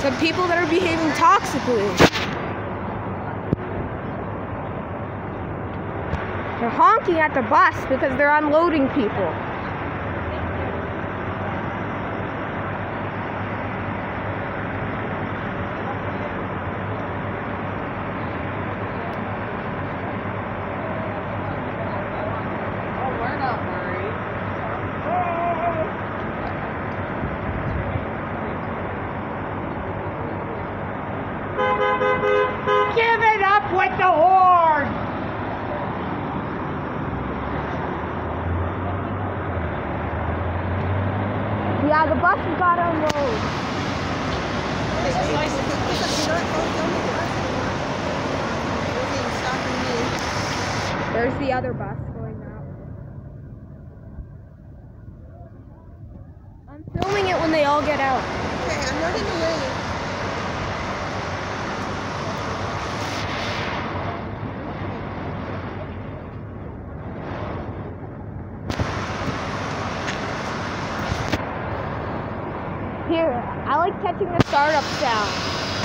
Some people that are behaving toxically. They're honking at the bus because they're unloading people. It the horn! Yeah, the bus has got to unload. There's the other bus going way. I'm filming it when they all get out. Okay, I'm. Here, I like catching the startup sound.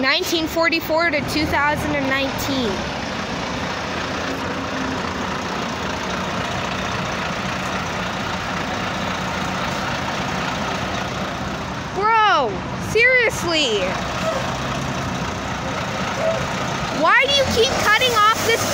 Nineteen forty-four to two thousand and nineteen. Bro, seriously. Why do you keep cutting off this